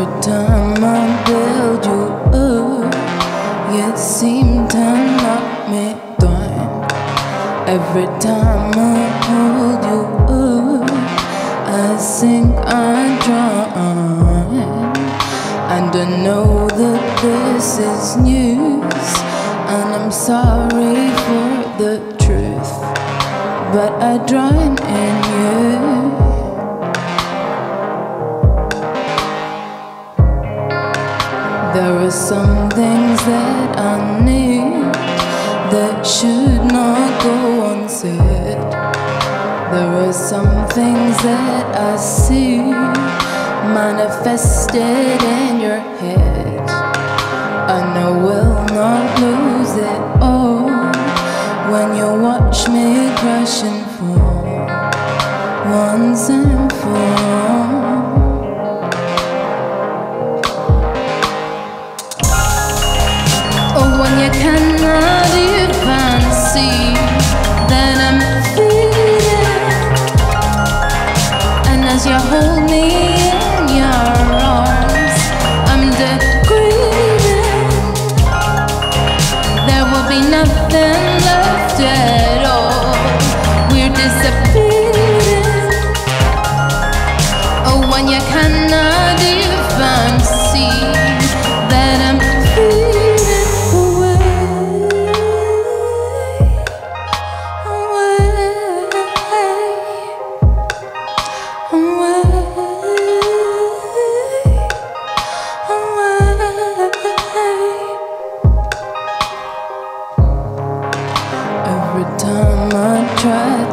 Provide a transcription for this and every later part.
Every time I build you up, you seem to knock me down. Every time I hold you up, I sink, I drown. And I know that this is news, and I'm sorry for the truth, but I drown in you. There are some things that I need that should not go unsaid. There are some things that I see manifested in your head,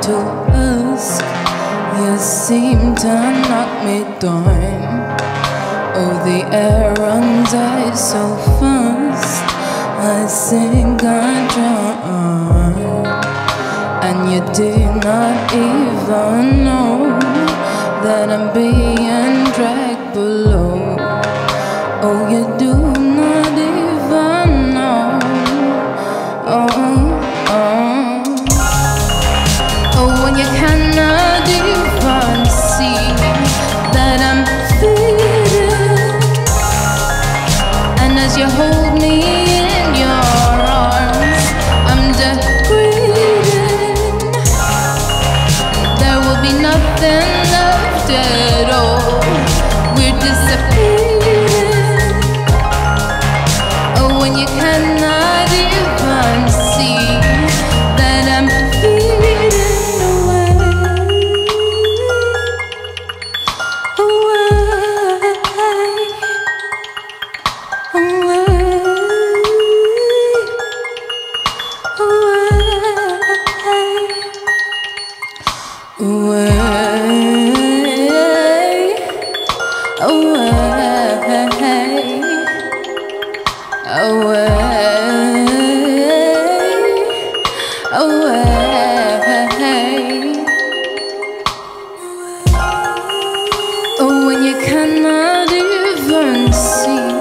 to ask, you seem to knock me down. Oh, the air runs out so fast, I think I drown. And you do not even know that I'm being dragged below. Oh, you do away. Oh, when you cannot even see.